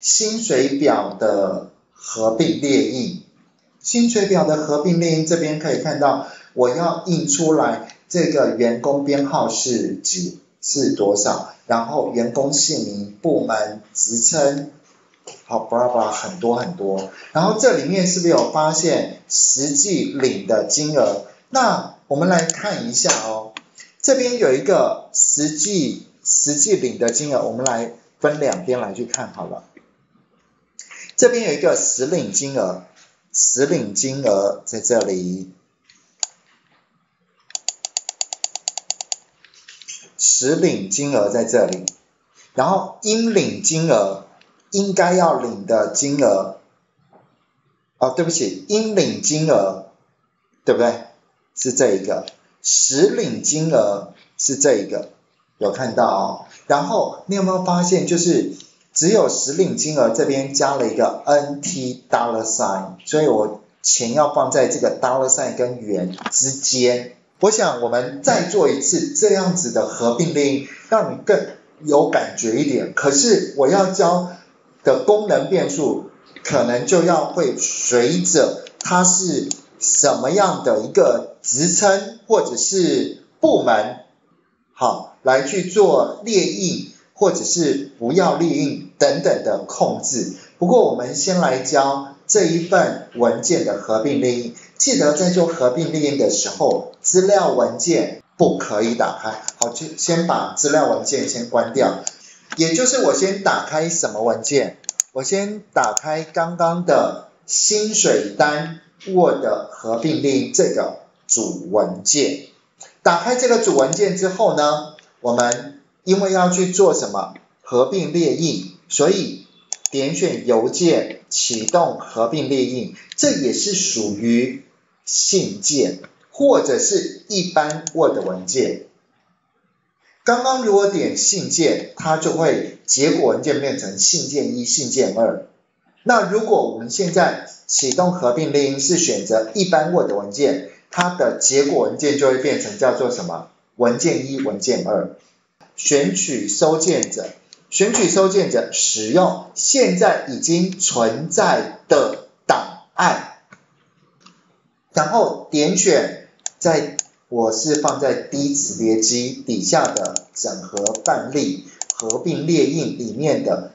薪水表的合并列印。薪水表的合并列印这边可以看到，我要印出来这个员工编号是几是多少，然后员工姓名、部门、职称，好，巴拉巴拉很多很多。然后这里面是不是有发现实际领的金额？那我们来看一下哦，这边有一个实际实际领的金额，我们来分两边来去看好了。这边有一个实领金额，实领金额在这里，实领金额在这里，然后应领金额，应该要领的金额，哦，对不起，应领金额，对不对？是这一个，实领金额是这一个，有看到哦。然后你有没有发现，就是只有实领金额这边加了一个 NT dollar sign，所以我钱要放在这个 dollar sign 跟元之间。我想我们再做一次这样子的合并列印，让你更有感觉一点。可是我要教的功能变数，可能就要会随着它是。什么样的一个职称或者是部门，好来去做列印或者是不要列印等等的控制。不过我们先来教这一份文件的合并列印，记得在做合并列印的时候，资料文件不可以打开。好，就先把资料文件先关掉。也就是我先打开什么文件？我先打开刚刚的薪水单。Word 合并列印这个主文件，打开这个主文件之后呢，我们因为要去做什么合并列印，所以点选邮件启动合并列印，这也是属于信件或者是一般 Word 文件。刚刚如果点信件，它就会结果文件变成信件一、信件二。那如果我们现在启动合并列印是选择一般 Word 文件，它的结果文件就会变成叫做什么？文件一、文件二。选取收件者，选取收件者使用现在已经存在的档案，然后点选在我是放在低磁碟机底下的整合范例合并列印里面的。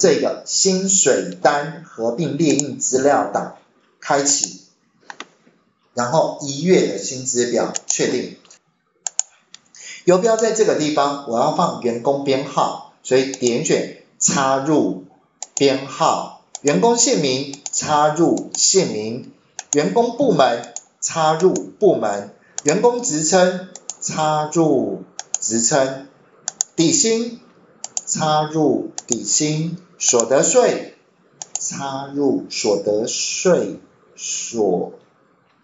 这个薪水单合并列印资料档开启，然后一月的薪资表确定，游标在这个地方，我要放员工编号，所以点选插入编号，员工姓名插入姓名，员工部门插入部门，员工职称插入职称，底薪插入底薪。所得税插入所得税所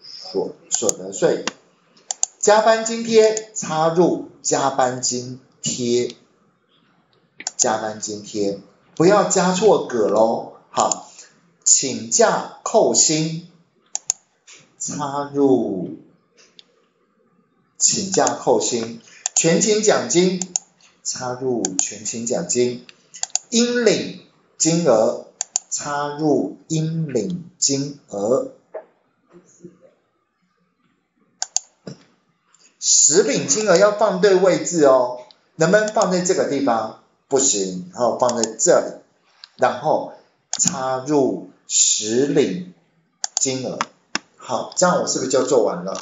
所所得税，加班津贴插入加班津贴，加班津贴不要加错格喽。好，请假扣薪插入请假扣薪，全勤奖金插入全勤奖金，应领。金额插入应领金额，实领金额要放对位置哦，能不能放在这个地方？不行，然后放在这里，然后插入实领金额。好，这样我是不是就做完了？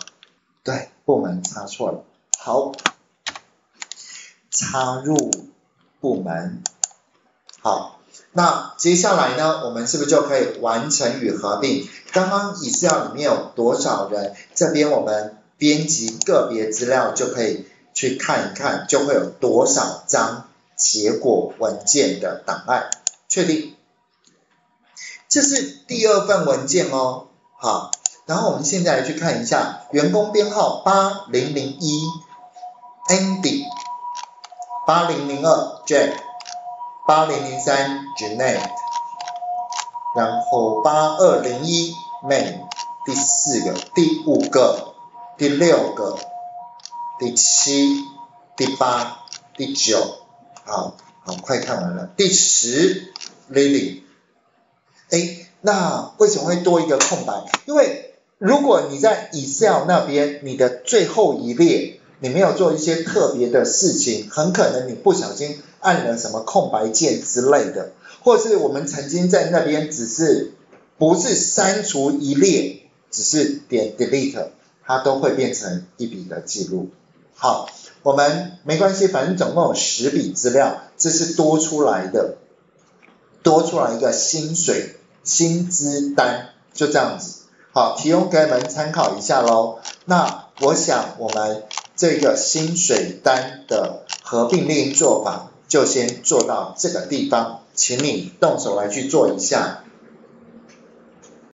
对，部门插错了。好，插入部门，好。那接下来呢，我们是不是就可以完成与合并？刚刚 Excel 里面有多少人？这边我们编辑个别资料就可以去看一看，就会有多少张结果文件的档案。确定，这是第二份文件哦。好，然后我们现在来去看一下员工编号八零零一。Andy，八零零二。Jack。八零零三。Janet，然后八二零一。May，第四个、第五个、第六个、第七、第八、第九，好好快看完了，第十 Lily。哎，那为什么会多一个空白？因为如果你在 Excel 那边，你的最后一列你没有做一些特别的事情，很可能你不小心按了什么空白键之类的，或是我们曾经在那边只是不是删除一列，只是点 Delete，它都会变成一笔的记录。好，我们没关系，反正总共有十笔资料，这是多出来的，多出来一个薪水。薪资单就这样子，好，提供给你们参考一下喽。那我想我们这个薪水单的合并列印做法就先做到这个地方，请你动手来去做一下。